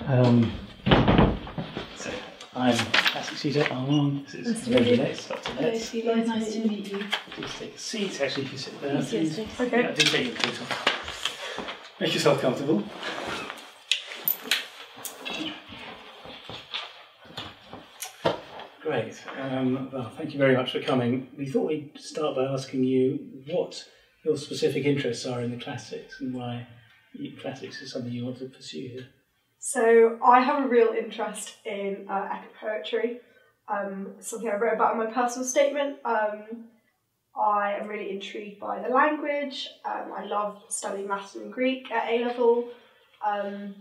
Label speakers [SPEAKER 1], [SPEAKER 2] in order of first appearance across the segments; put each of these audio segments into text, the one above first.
[SPEAKER 1] Um, so I'm Classic Caesar Armand. This is Rosie Letts, Dr.
[SPEAKER 2] Nice to meet you.
[SPEAKER 1] Please take a seat. Actually, if you sit there,
[SPEAKER 2] Yes,
[SPEAKER 1] please.
[SPEAKER 2] yes,
[SPEAKER 1] Yeah,
[SPEAKER 2] Okay.
[SPEAKER 1] do take your coat off. Make yourself comfortable. Great. Um, well, thank you very much for coming. We thought we'd start by asking you what your specific interests are in the classics and why you- classics is something you want to pursue here.
[SPEAKER 3] So I have a real interest in uh, epic poetry. Um, something I wrote about in my personal statement. Um, I am really intrigued by the language. Um, I love studying Latin and Greek at A level, um,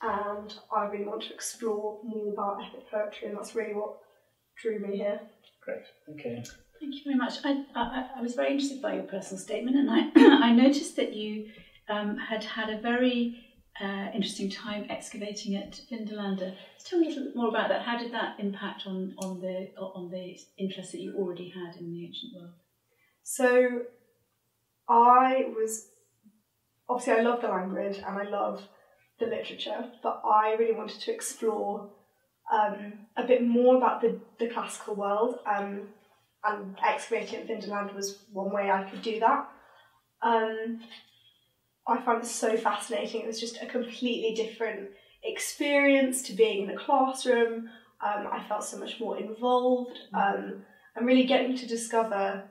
[SPEAKER 3] and I really want to explore more about epic poetry, and that's really what drew me here.
[SPEAKER 1] Great. Okay.
[SPEAKER 2] Thank you very much. I, I, I was very interested by your personal statement, and I, I noticed that you um, had had a very uh, interesting time excavating at Vindolanda. Tell me a little bit more about that. How did that impact on, on the on the interest that you already had in the ancient world?
[SPEAKER 3] So I was obviously I love the language and I love the literature, but I really wanted to explore um, a bit more about the, the classical world. Um, and excavating at Vindolanda was one way I could do that. Um, I found it so fascinating. It was just a completely different experience to being in the classroom. Um, I felt so much more involved. Um, and really getting to discover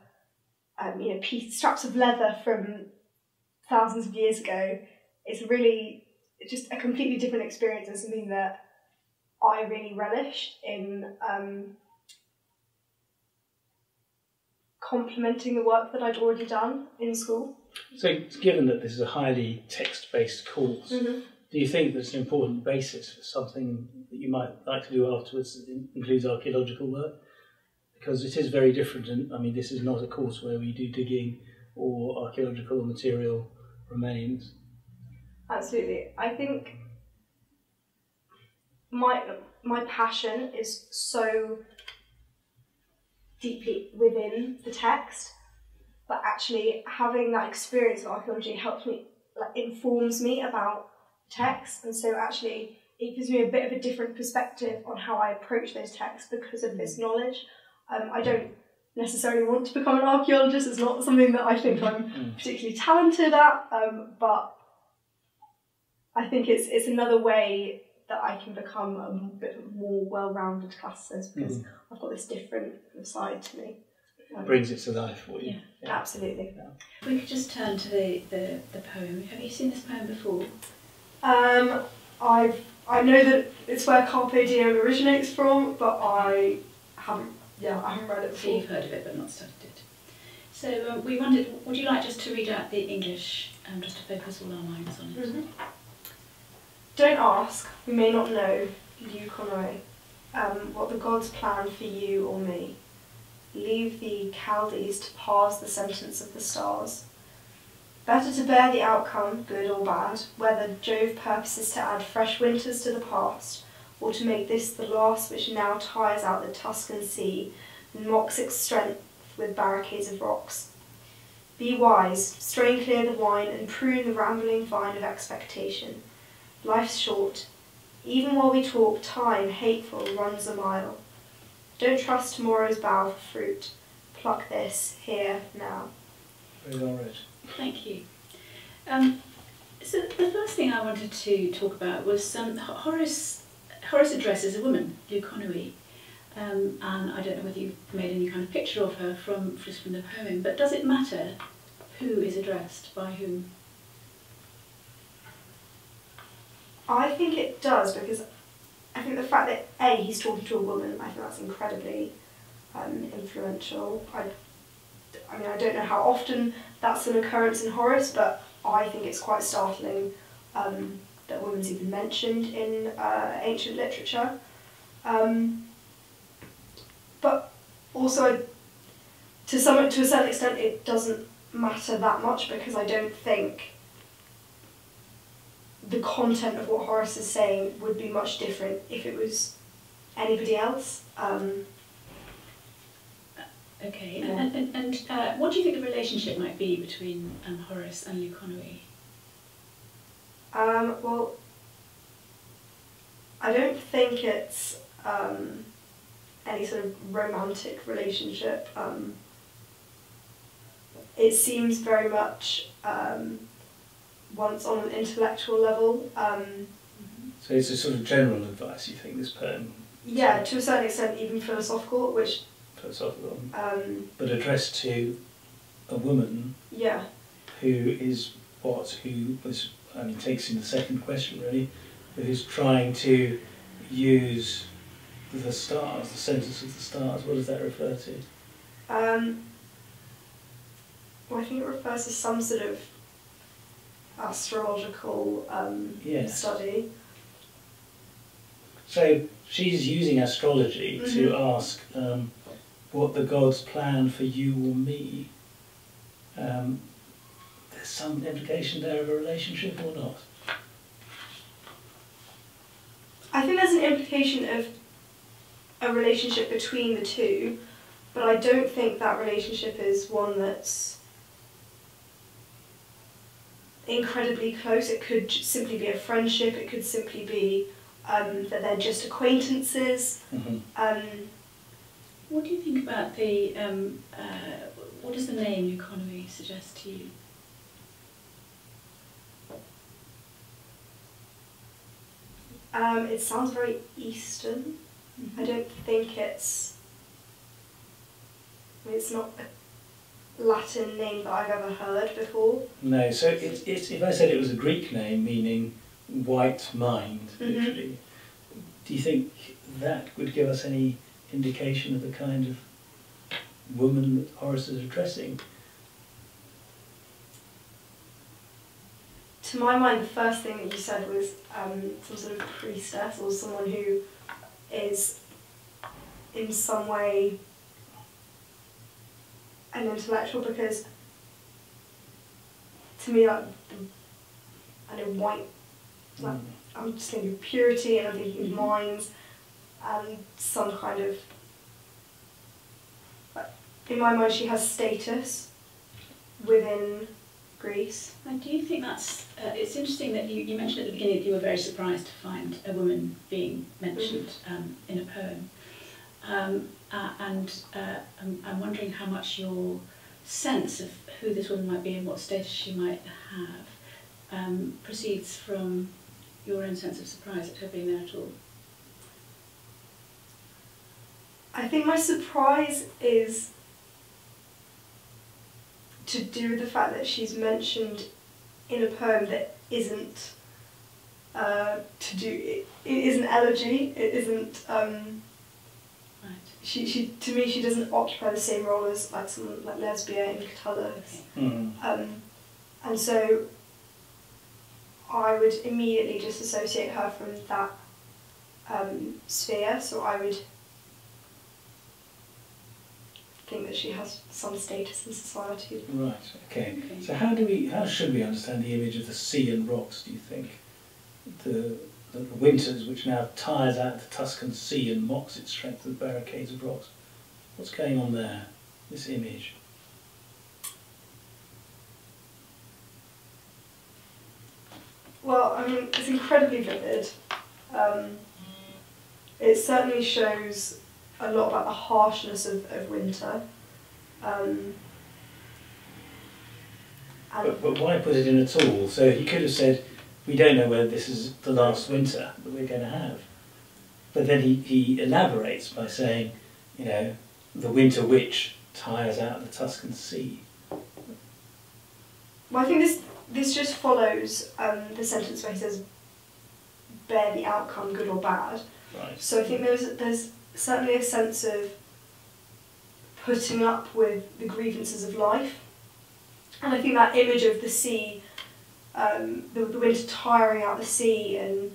[SPEAKER 3] um, you know, piece, straps of leather from thousands of years ago It's really just a completely different experience and something that I really relished in um, complementing the work that I'd already done in school.
[SPEAKER 1] So, given that this is a highly text-based course,
[SPEAKER 3] Mm-hmm.
[SPEAKER 1] do you think that's an important basis for something that you might like to do afterwards that includes archaeological work? Because it is very different, and I mean, this is not a course where we do digging or archaeological material remains.
[SPEAKER 3] Absolutely. I think my my passion is so deeply within the text, but actually having that experience of archaeology helps me like informs me about texts, and so actually it gives me a bit of a different perspective on how I approach those texts because of this knowledge. Um, I don't necessarily want to become an archaeologist. It's not something that I think I'm
[SPEAKER 1] Mm.
[SPEAKER 3] particularly talented at, um, but I think it's it's another way that I can become a bit more well-rounded classicist because I've got this different side to me.
[SPEAKER 1] Brings it to life for you.
[SPEAKER 2] Yeah.
[SPEAKER 3] Absolutely.
[SPEAKER 2] If we could just turn to the, the, the poem. Have you seen this poem before?
[SPEAKER 3] Um, I've I know that it's where Carpe Diem originates from, but I haven't. Yeah, I haven't read it
[SPEAKER 2] So
[SPEAKER 3] before.
[SPEAKER 2] you've heard of it but not studied it. So um, we wondered, would you like just to read out the English, um, just to focus all our minds on it?
[SPEAKER 3] Mhm. Don't ask, we may not know, Leuconoe, um, what the gods plan for you or me. Leave the Chaldees to parse the sentence of the stars. Better to bear the outcome, good or bad, whether Jove purposes to add fresh winters to the past, or to make this the last which now tires out the Tuscan sea and mocks its strength with barricades of rocks. Be wise, strain clear the wine, and prune the rambling vine of expectation. Life's short. Even while we talk, time, hateful, runs a mile. Don't trust tomorrow's bough for fruit. Pluck this, here, now.
[SPEAKER 1] Very well read.
[SPEAKER 2] Thank you. Um, so the first thing I wanted to talk about was um, Horace. Horace addresses a woman, Leuconoe, um, and I don't know whether you've made any kind of picture of her from just from the poem. But does it matter who is addressed by whom?
[SPEAKER 3] I think it does because I think the fact that A, he's talking to a woman, I think that's incredibly um, influential. I, I mean, I don't know how often that's an occurrence in Horace, but I think it's quite startling um, that women's even mentioned in uh, ancient literature. Um, but also, to some to a certain extent, it doesn't matter that much because I don't think the content of what Horace is saying would be much different if it was anybody else. Um,
[SPEAKER 2] Okay,
[SPEAKER 3] Yeah.
[SPEAKER 2] and, and, and uh, what do you think the relationship might be between um, Horace and Leuconoe?
[SPEAKER 3] um, well, I don't think it's um, any sort of romantic relationship. Um, it seems very much um, once on an intellectual level. Um,
[SPEAKER 1] So it's a sort of general advice, you think, this poem,
[SPEAKER 3] yeah, to a certain extent, even philosophical, which
[SPEAKER 1] philosophical,
[SPEAKER 3] um,
[SPEAKER 1] but addressed to a woman
[SPEAKER 3] yeah,
[SPEAKER 1] who is what, who was, I mean, takes in the second question really, who's trying to use the stars, the census of the stars. What does that refer to?
[SPEAKER 3] Um, well, I think it refers to some sort of astrological um,
[SPEAKER 1] Yes.
[SPEAKER 3] study.
[SPEAKER 1] So she's using astrology to
[SPEAKER 3] Mhm.
[SPEAKER 1] ask um, what the gods plan for you or me. Um, there's some implication there of a relationship or not?
[SPEAKER 3] I think there's an implication of a relationship between the two, but I don't think that relationship is one that's incredibly close. It could simply be a friendship, it could simply be um, that they're just acquaintances.
[SPEAKER 1] Mm-hmm.
[SPEAKER 3] Um,
[SPEAKER 2] What do you think about the, um, uh, what does the name Leuconoe suggest to you?
[SPEAKER 3] um, it sounds very Eastern. I don't think it's. I mean, it's not a Latin name that I've ever heard before.
[SPEAKER 1] No, so it's, it's, if I said it was a Greek name meaning white mind,
[SPEAKER 3] Mhm.
[SPEAKER 1] literally, do you think that would give us any indication of the kind of woman that Horace is addressing?
[SPEAKER 3] To my mind, the first thing that you said was um, some sort of priestess or someone who is in some way an intellectual because to me, like, the, I know white, like,
[SPEAKER 1] Mm.
[SPEAKER 3] I'm just thinking of purity and I'm thinking of minds and some kind of. like, In my mind, she has status within Greece.
[SPEAKER 2] And do you think that's, uh, it's interesting that you, you mentioned at the beginning that you were very surprised to find a woman being mentioned um, in a poem. Um, uh, and uh, I'm, I'm wondering how much your sense of who this woman might be and what status she might have um, proceeds from your own sense of surprise at her being there at all.
[SPEAKER 3] I think my surprise is to do with the fact that she's mentioned in a poem that isn't uh, to do it, is an elegy. It isn't. Um. She, she to me she doesn't occupy the same role as like someone like Lesbia in Catullus.
[SPEAKER 1] Mm.
[SPEAKER 3] Um, and so I would immediately just associate her from that um, sphere. So I would think that she has some status in society.
[SPEAKER 1] Right, okay.
[SPEAKER 2] Okay.
[SPEAKER 1] So how do we, how should we understand the image of the sea and rocks, do you think? The, the winters which now tires out the Tuscan sea and mocks its strength with barricades of rocks. What's going on there, this image?
[SPEAKER 3] Well, I mean, it's incredibly vivid. Um, it certainly shows a lot about the harshness of, of winter. Um,
[SPEAKER 1] But, but why put it in at all? So he could have said, we don't know whether this is the last winter that we're going to have. But then he, he elaborates by saying, you know, the winter which tires out the Tuscan sea.
[SPEAKER 3] Well, I think this this just follows um, the sentence where he says, "Bear the outcome, good or bad."
[SPEAKER 1] Right.
[SPEAKER 3] So I think there's there's certainly a sense of putting up with the grievances of life, and I think that image of the sea, um, the, the winter tiring out the sea, and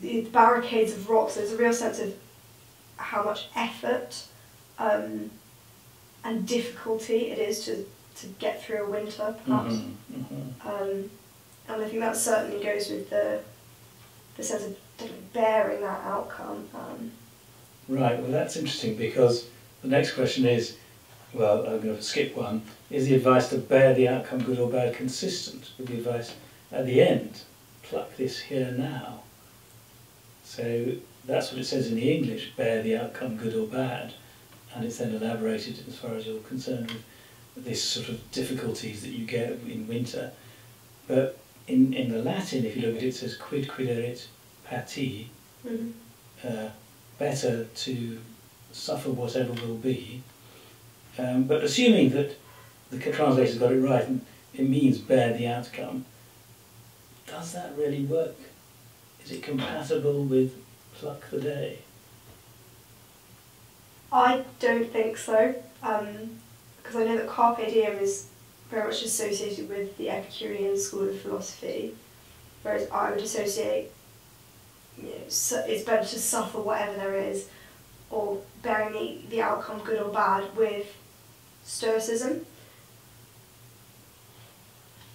[SPEAKER 3] the barricades of rocks. There's a real sense of how much effort um, and difficulty it is to to get through a winter, perhaps.
[SPEAKER 1] Mhm, mhm.
[SPEAKER 3] Um, and I think that certainly goes with the the sense of bearing that outcome. Um,
[SPEAKER 1] Right, well that's interesting because the next question is, well I'm going to skip one, is the advice to bear the outcome good or bad consistent with the advice at the end, pluck this here now? So that's what it says in the English, bear the outcome good or bad. And it's then elaborated as far as you're concerned with this sort of difficulties that you get in winter. But in, in the Latin, if you look at it, it says quidquid erit pati,
[SPEAKER 3] Mhm.
[SPEAKER 1] uh, better to suffer whatever will be. Um, but assuming that the translator's got it right and it means bear the outcome, does that really work? Is it compatible with pluck the day?
[SPEAKER 3] I don't think so, um, because I know that carpe diem is very much associated with the Epicurean school of philosophy, whereas I would associate, you know, it's better to suffer whatever there is, or bearing the, the outcome good or bad with stoicism.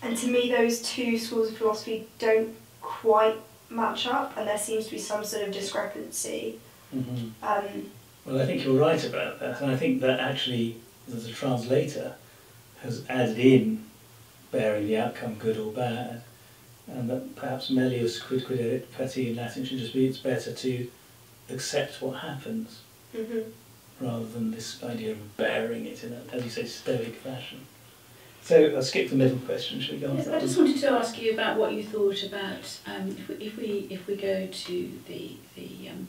[SPEAKER 3] And to me, those two schools of philosophy don't quite match up, and there seems to be some sort of discrepancy.
[SPEAKER 1] Mm-hmm.
[SPEAKER 3] Um,
[SPEAKER 1] Well, I think you're right about that, and I think that actually as a translator has added in bearing the outcome good or bad, and that perhaps melius quidquid erit pati in Latin should just be it's better to accept what happens
[SPEAKER 3] mhm.
[SPEAKER 1] rather than this idea of bearing it in a, as you say, stoic fashion. So I'll skip the middle question, should we go on
[SPEAKER 2] I just wanted to ask you about what you thought about um, if, we, if we if we go to the the um,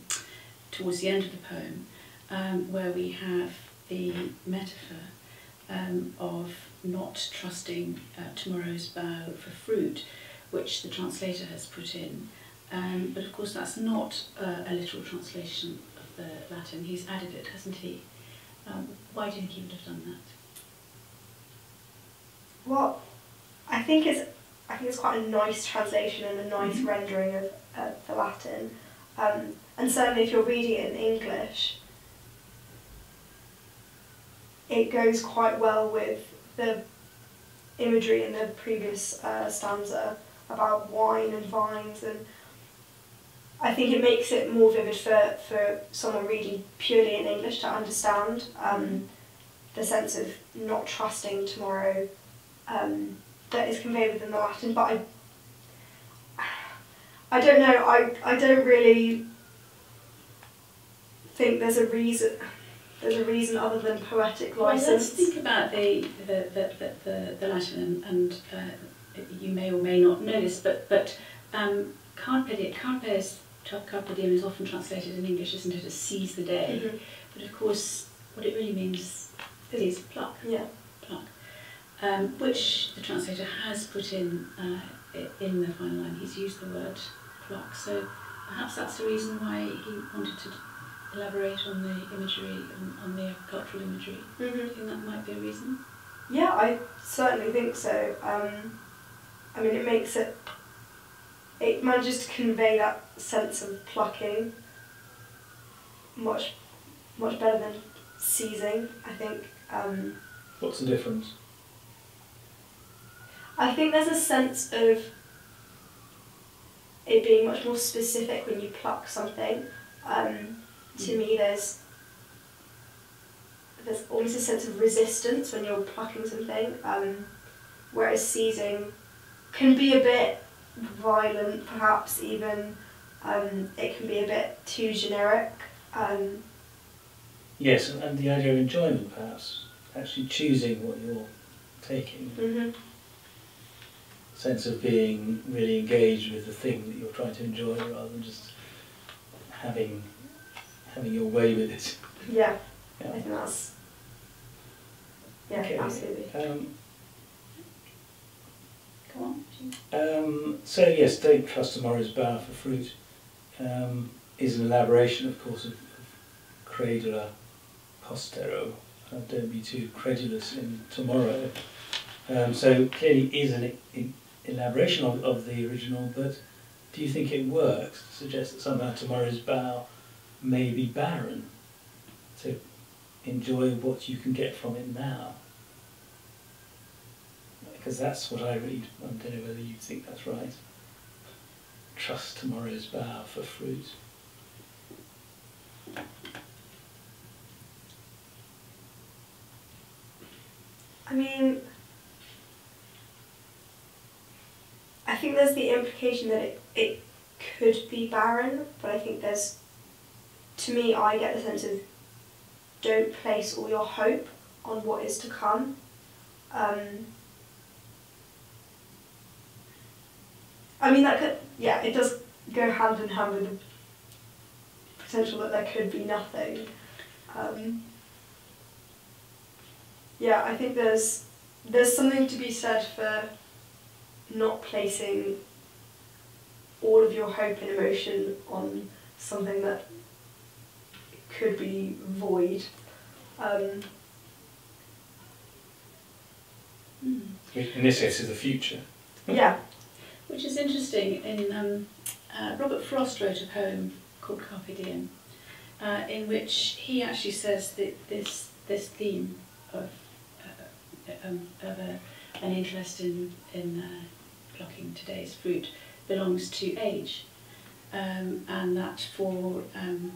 [SPEAKER 2] towards the end of the poem, um, where we have the metaphor um, of not trusting uh, tomorrow's bough for fruit, which the translator has put in. Um, but of course, that's not uh, a literal translation of the Latin. He's added it, hasn't he? Um, why do you think he would have done that?
[SPEAKER 3] Well, I think is I think it's quite a nice translation and a nice
[SPEAKER 2] Mhm.
[SPEAKER 3] rendering of uh, the Latin. Um, and certainly, if you're reading it in English, it goes quite well with the imagery in the previous uh, stanza about wine and vines, and I think it makes it more vivid for, for someone reading purely in English to understand um, the sense of not trusting tomorrow um, that is conveyed within the Latin, but I, I don't know. I, I don't really think there's a reason. There's a reason other than poetic
[SPEAKER 2] Well, let's think about the the, the, the, the, the Latin, and, and uh, you may or may not know this, but but um, carpe diem, carpe, is, carpe diem is often translated in English, isn't it, as seize the day?
[SPEAKER 3] Mhm.
[SPEAKER 2] But of course, what it really means is pluck,
[SPEAKER 3] Yeah.
[SPEAKER 2] Pluck, um, which the translator has put in uh, in the final line. He's used the word pluck, so perhaps that's the reason why he wanted to elaborate on the imagery, on, on the agricultural imagery. Do you
[SPEAKER 3] hmm
[SPEAKER 2] think that might be a reason?
[SPEAKER 3] Yeah, I certainly think so. Um, I mean, it makes it. It manages to convey that sense of plucking much, much better than seizing. I think. Um,
[SPEAKER 1] What's the difference?
[SPEAKER 3] I think there's a sense of it being much more specific when you pluck something. Um, to me, there's there's almost a sense of resistance when you're plucking something, um, whereas seizing can be a bit violent, perhaps even. Um, it can be a bit too generic. Um,
[SPEAKER 1] Yes, and, and the idea of enjoyment, perhaps, actually choosing what you're taking,
[SPEAKER 3] mhm.
[SPEAKER 1] Sense of being really engaged with the thing that you're trying to enjoy, rather than just having having your way with it.
[SPEAKER 3] Yeah,
[SPEAKER 1] yeah.
[SPEAKER 3] I think that's. Yeah,
[SPEAKER 1] Okay.
[SPEAKER 3] absolutely.
[SPEAKER 1] Um,
[SPEAKER 2] Go on. Jean.
[SPEAKER 1] Um, so yes, don't trust tomorrow's bough for fruit um, is an elaboration, of course, of, of credula postero. Uh, don't be too credulous in tomorrow. Um, so clearly is an elaboration of, of the original, but do you think it works to suggest that somehow tomorrow's bough may be barren? To enjoy what you can get from it now. Because that's what I read. I don't know whether you think that's right. Trust tomorrow's bough for fruit.
[SPEAKER 3] I mean, I think there's the implication that it, it could be barren, but I think there's, to me, I get the sense of don't place all your hope on what is to come. Um, I mean, that could, yeah, it does go hand in hand with the potential that there could be nothing. Um, yeah, I think there's there's something to be said for not placing all of your hope and emotion on something that could be void. Um.
[SPEAKER 1] In this case, is the future.
[SPEAKER 3] yeah,
[SPEAKER 2] Which is interesting. In um, uh, Robert Frost wrote a poem called Carpe Diem, uh, in which he actually says that this this theme of uh, um, of a, an interest in in uh, plucking today's fruit belongs to age, um, and that for um,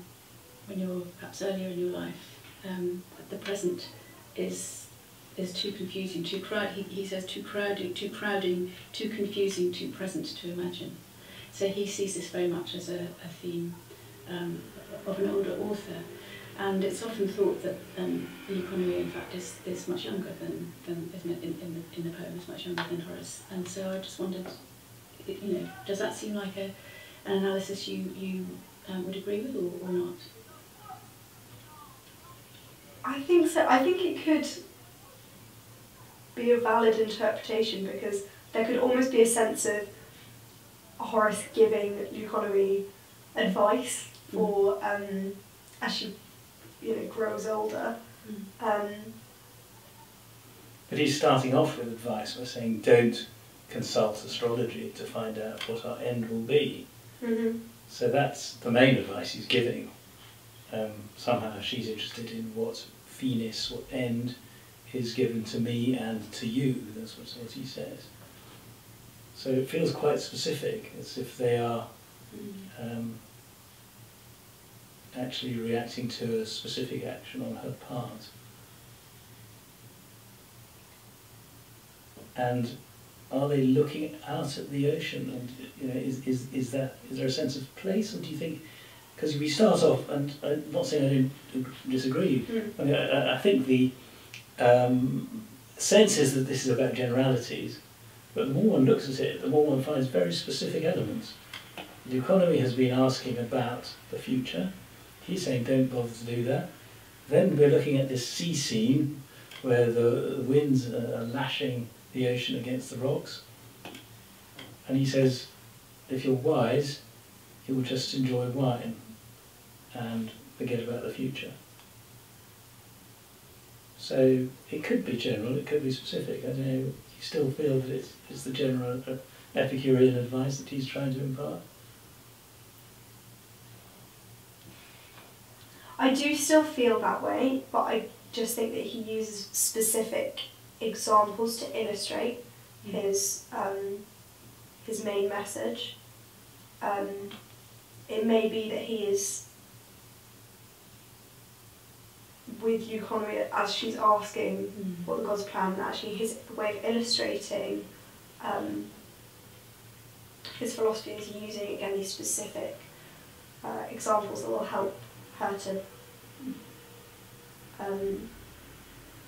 [SPEAKER 2] when you're perhaps earlier in your life, um, the present is is too confusing, too crowd. He, he says too crowded, too crowding, too confusing, too present to imagine. So he sees this very much as a, a theme um, of an older author, and it's often thought that um, the Leuconoe, in fact, is, is much younger than, than isn't it, in, in, the, in the poem, is much younger than Horace. And so I just wondered, you know, does that seem like a, an analysis you, you um, would agree with or, or not?
[SPEAKER 3] I think so. I think it could be a valid interpretation because there could almost be a sense of Horace giving Leuconoe advice for um, as she you know grows older. Um,
[SPEAKER 1] But he's starting off with advice by saying, don't consult astrology to find out what our end will be.
[SPEAKER 3] mhm.
[SPEAKER 1] So that's the main advice he's giving. Um, somehow she's interested in what finis, what end is given to me and to you. That's what, what he says. So it feels quite specific, as if they are um, actually reacting to a specific action on her part. And are they looking out at the ocean? And you know, is, is, is that is there a sense of place, or do you think? Because we start off, and I'm not saying I don't disagree.
[SPEAKER 3] Mm.
[SPEAKER 1] I, mean, I, I think the um, sense is that this is about generalities, but the more one looks at it, the more one finds very specific elements. The Leuconoe has been asking about the future. He's saying don't bother to do that. Then we're looking at this sea scene where the, winds are lashing the ocean against the rocks. And he says, if you're wise, you will just enjoy wine and forget about the future. So it could be general, it could be specific. I don't know. You still feel that it's, it's the general Epicurean advice that he's trying to impart.
[SPEAKER 3] I do still feel that way, but I just think that he uses specific examples to illustrate his um, his main message. Um, it may be that he is with Leuconoe as she's asking
[SPEAKER 2] Mm.
[SPEAKER 3] what the God's plan, and actually his way of illustrating um, his philosophy is using again these specific uh, examples that will help her to um,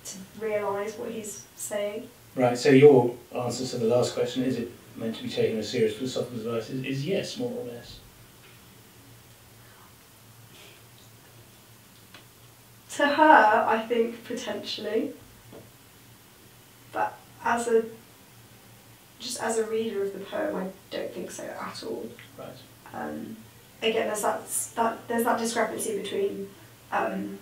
[SPEAKER 3] to realise what he's saying.
[SPEAKER 1] Right, so your answer to the last question, is it meant to be taken as serious philosophical advice, is, is yes, more or less.
[SPEAKER 3] To her, I think potentially, but as a just as a reader of the poem, I don't think so at all.
[SPEAKER 1] Right.
[SPEAKER 3] um, again, there's that, that there's that discrepancy between um,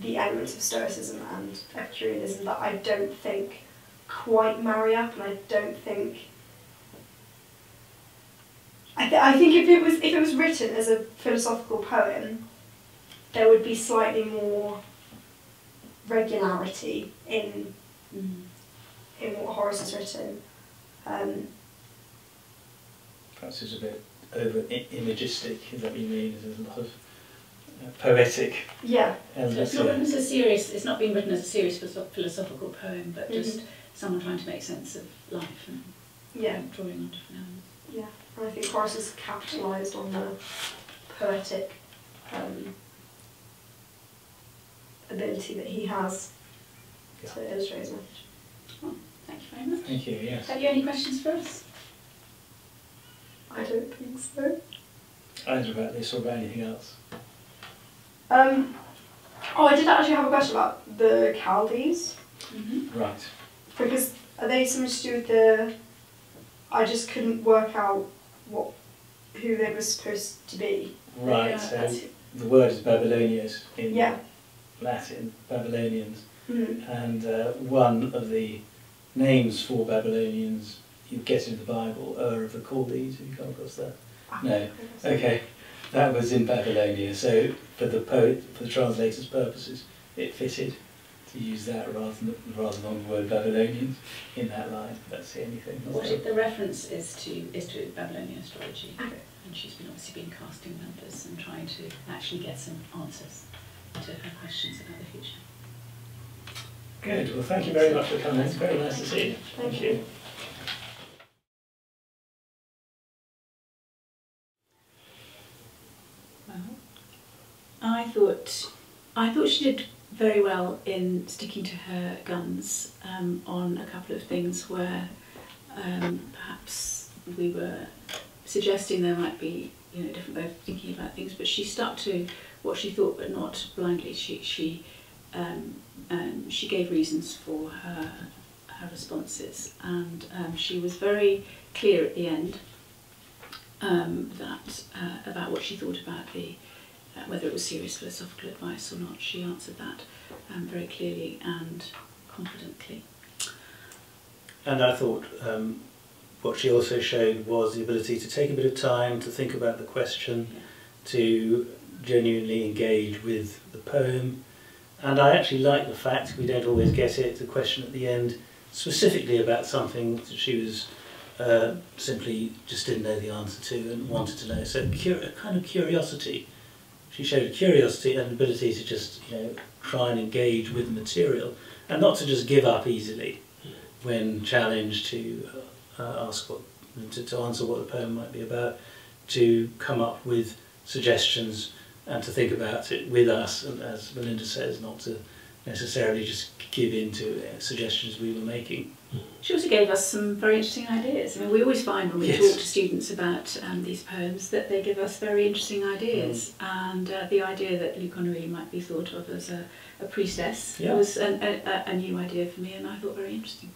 [SPEAKER 3] the elements of Stoicism and Epicureanism that I don't think quite marry up, and I don't think. I, th- I think if it was if it was written as a philosophical poem, there would be slightly more regularity in in what Horace has written. Um,
[SPEAKER 1] Perhaps it's a bit over i- imagistic, is that what you mean? There's a lot of uh, poetic
[SPEAKER 3] yeah,
[SPEAKER 2] So it's not
[SPEAKER 1] there.
[SPEAKER 2] written as a serious, it's not been written as a serious philosophical poem, but just
[SPEAKER 3] Mhm.
[SPEAKER 2] someone trying to make sense of life and
[SPEAKER 3] yeah.
[SPEAKER 2] um, drawing on different elements.
[SPEAKER 3] Yeah, and I think Horace has capitalised on the poetic um, ability that he has
[SPEAKER 1] Yeah.
[SPEAKER 3] to illustrate his message.
[SPEAKER 2] Thank you very much.
[SPEAKER 1] Thank you, yes.
[SPEAKER 2] Have you any questions for us?
[SPEAKER 3] I don't think so.
[SPEAKER 1] Either about this or about anything else.
[SPEAKER 3] Um, oh, I did actually have a question about the Chaldees
[SPEAKER 2] Mm-hmm.
[SPEAKER 1] Right.
[SPEAKER 3] because are they something to do with the? I just couldn't work out what who they were supposed to be.
[SPEAKER 1] Right,
[SPEAKER 2] Yeah,
[SPEAKER 1] so
[SPEAKER 2] that's-
[SPEAKER 1] the word is Babylonians in
[SPEAKER 3] Yeah.
[SPEAKER 1] Latin, Babylonians.
[SPEAKER 3] Mm.
[SPEAKER 1] And uh, one of the names for Babylonians you get in the Bible, Ur of the Chaldees, have you come across that? Ah, no. Okay, that was in Babylonia, so for the poet, for the translator's purposes, it fitted to use that rather than, rather than the word Babylonians in that line. That's the only thing.
[SPEAKER 2] Well, it- the reference is to is to Babylonian astrology, ah. and she's been obviously been casting numbers and trying to actually get some answers to her questions about the future.
[SPEAKER 1] Good, well thank you very much for coming, it's very nice to see you.
[SPEAKER 3] Thank you.
[SPEAKER 2] Well, I I thought she did very well in sticking to her guns um, on a couple of things where um, perhaps we were suggesting there might be you know different way of thinking about things, but she stuck to what she thought, but not blindly. She she um, um, she gave reasons for her her responses, and um, she was very clear at the end um, that uh, about what she thought about the uh, whether it was serious philosophical advice or not. She answered that um, very clearly and confidently.
[SPEAKER 1] And I thought um, what she also showed was the ability to take a bit of time to think about the question,
[SPEAKER 2] Yeah.
[SPEAKER 1] to genuinely engage with the poem. And I actually like the fact we don't always get it, the question at the end, specifically about something that she was uh, simply just didn't know the answer to and wanted to know. So a kind of curiosity. She showed a curiosity and ability to just, you know, try and engage with the material and not to just give up easily when challenged to uh, ask what, to, to answer what the poem might be about, to come up with suggestions and to think about it with us, and as Melinda says, not to necessarily just give in to uh, suggestions we were making.
[SPEAKER 2] She also gave us some very interesting ideas. I mean, we always find when we
[SPEAKER 1] Yes.
[SPEAKER 2] talk to students about um, these poems that they give us very interesting ideas. And uh, the idea that Leuconoe might be thought of as a, a priestess
[SPEAKER 1] Yeah.
[SPEAKER 2] was an, a, a- a new idea for me, and I thought very interesting.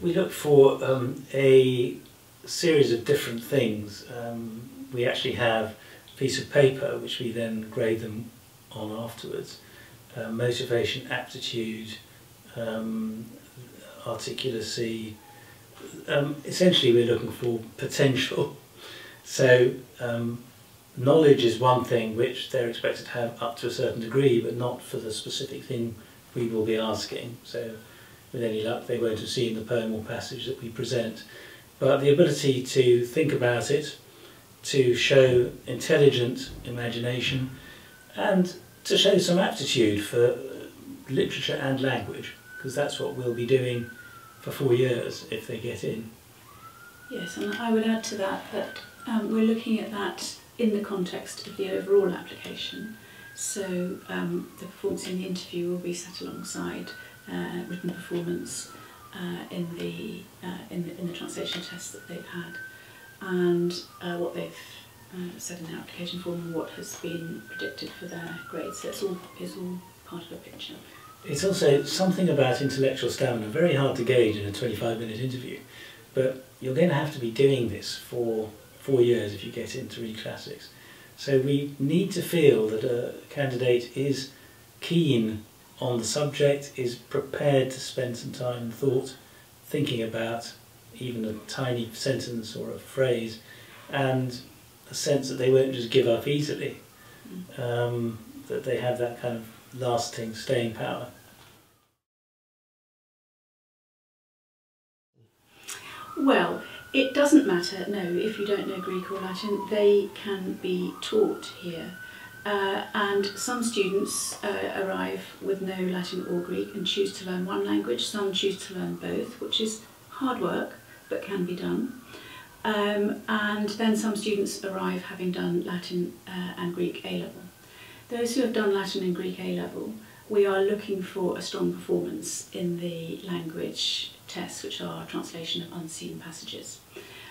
[SPEAKER 1] We looked for um, a series of different things. Um, we actually have a piece of paper which we then grade them on afterwards. Uh, motivation, aptitude, um, articulacy. Um, essentially, we're looking for potential. So, um, knowledge is one thing which they're expected to have up to a certain degree, but not for the specific thing we will be asking. So, with any luck, they won't have seen the poem or passage that we present. But the ability to think about it, to show intelligent imagination, and to show some aptitude for literature and language, because that's what we'll be doing for four years if they get in.
[SPEAKER 2] Yes, and I would add to that that um, we're looking at that in the context of the overall application. So um, the performance in the interview will be set alongside uh, written performance uh, in the uh, in the in the translation test that they've had, and uh, what they've uh, said in application form what has been predicted for their grades. So it's all is all part of a picture.
[SPEAKER 1] It's also something about intellectual stamina, very hard to gauge in a 25 minute interview, but you're going to have to be doing this for four years if you get into read classics. So we need to feel that a candidate is keen on the subject, is prepared to spend some time and thought thinking about even a tiny sentence or a phrase, and a sense that they won't just give up easily, um, that they have that kind of lasting staying power.
[SPEAKER 2] Well, it doesn't matter, no, if you don't know Greek or Latin, they can be taught here. Uh, and some students uh, arrive with no Latin or Greek and choose to learn one language. Some choose to learn both, which is hard work but can be done. Um, and then some students arrive having done Latin uh, and Greek A level. Those who have done Latin and Greek A level, we are looking for a strong performance in the language tests, which are translation of unseen passages.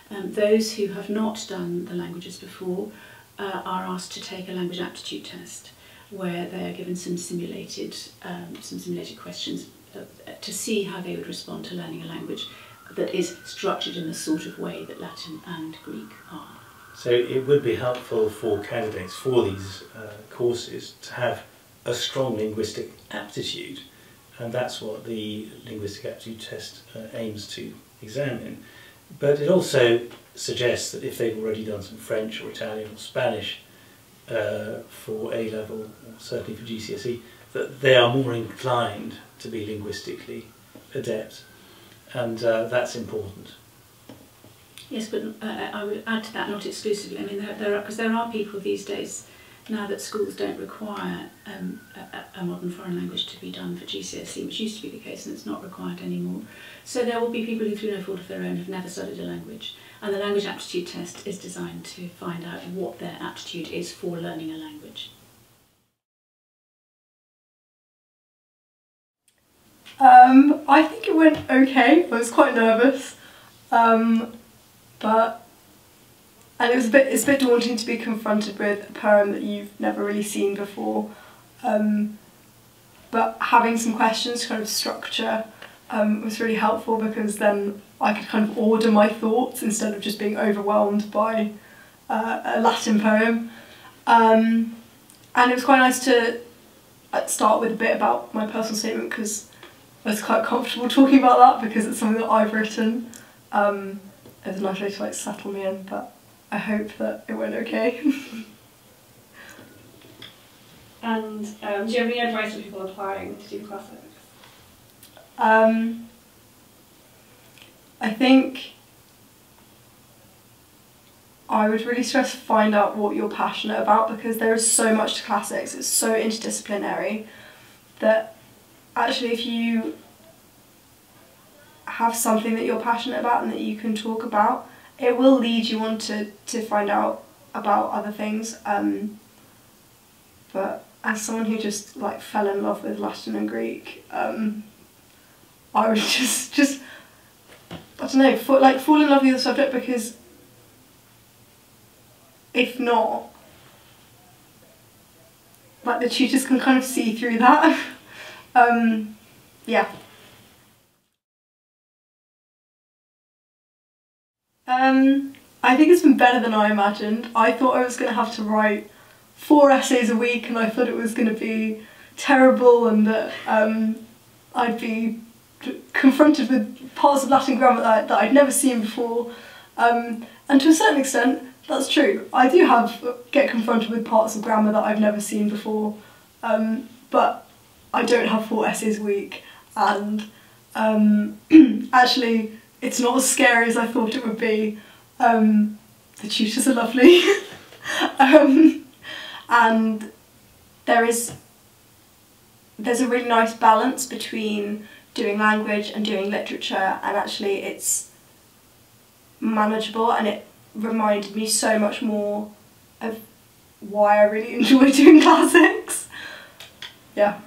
[SPEAKER 2] Um, those who have not done the languages before uh, are asked to take a language aptitude test where they are given some simulated, um, some simulated questions uh, to see how they would respond to learning a language that is structured in the sort of way that Latin and Greek are.
[SPEAKER 1] So it would be helpful for candidates for these uh, courses to have a strong linguistic aptitude, and that's what the linguistic aptitude test uh, aims to examine. But it also suggests that if they've already done some French or Italian or Spanish uh, for A level, certainly for GCSE, that they are more inclined to be linguistically adept, and uh, that's important.
[SPEAKER 2] Yes, but uh, I would add to that, not exclusively. I mean, there, there are because there are people these days now that schools don't require um, a, a modern foreign language to be done for GCSE, which used to be the case, and it's not required anymore. So there will be people who, through no fault of their own, have never studied a language, and the language aptitude test is designed to find out what their aptitude is for learning a language.
[SPEAKER 3] Um, I think it went okay. I was quite nervous, um, but and it was a bit it's a bit daunting to be confronted with a poem that you've never really seen before. Um, but having some questions, kind of structure, um, was really helpful because then I could kind of order my thoughts instead of just being overwhelmed by uh, a Latin poem. Um, and it was quite nice to uh, start with a bit about my personal statement because I was quite comfortable talking about that because it's something that I've written. Um, it was a nice way to like settle me in, but I hope that it went okay.
[SPEAKER 4] and um, do you have any advice for people applying to do classics?
[SPEAKER 3] Um, I think I would really stress find out what you're passionate about because there is so much to classics. It's so interdisciplinary that actually if you have something that you're passionate about and that you can talk about, it will lead you on to, to find out about other things. Um, but as someone who just like fell in love with Latin and Greek, um, I was just just I don't know, for, like fall in love with the subject because if not, like the tutors can kind of see through that. um, yeah. Um, I think it's been better than I imagined. I thought I was going to have to write four essays a week and I thought it was going to be terrible and that um, I'd be confronted with parts of Latin grammar that, that I'd never seen before. Um, and to a certain extent, that's true. I do have get confronted with parts of grammar that I've never seen before, um, but I don't have four essays a week, and um, actually, it's not as scary as I thought it would be. Um, the tutors are lovely, um, and there is there's a really nice balance between doing language and doing literature, and actually, it's manageable and it reminded me so much more of why I really enjoy doing classics. Yeah.